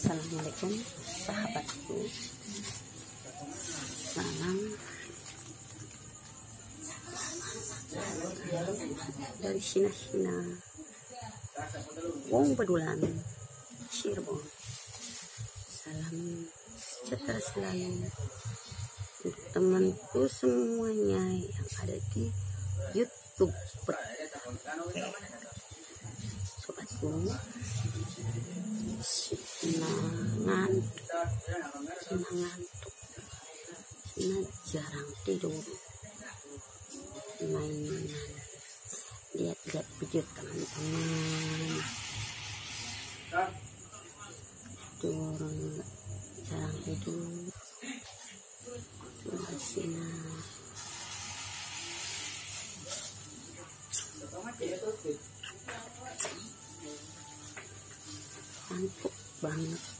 Assalamualaikum sahabatku. Mamang dari Sina-Sina Wong Bedulan Cirebon. Salam sejahtera selalu untuk temanku semuanya yang ada di YouTube. Sobatku ngantuk. Sina ngantuk Sina jarang tidur. Mainan lihat-lihat video teman-teman. Tidur. Jarang tidur Sina ngantuk banget